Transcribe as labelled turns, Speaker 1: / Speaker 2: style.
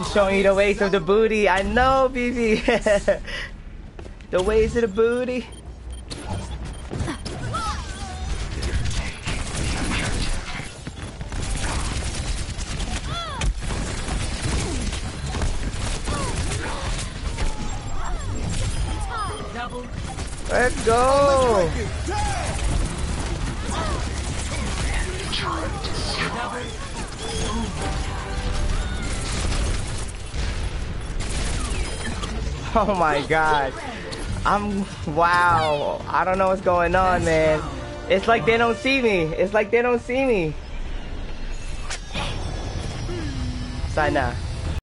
Speaker 1: Just showing you the ways of the booty. I know, BB. the ways of the booty. Let's go! Oh my god. I'm wow. I don't know what's going on, man. It's like they don't see me. It's like they don't see me. Sign now.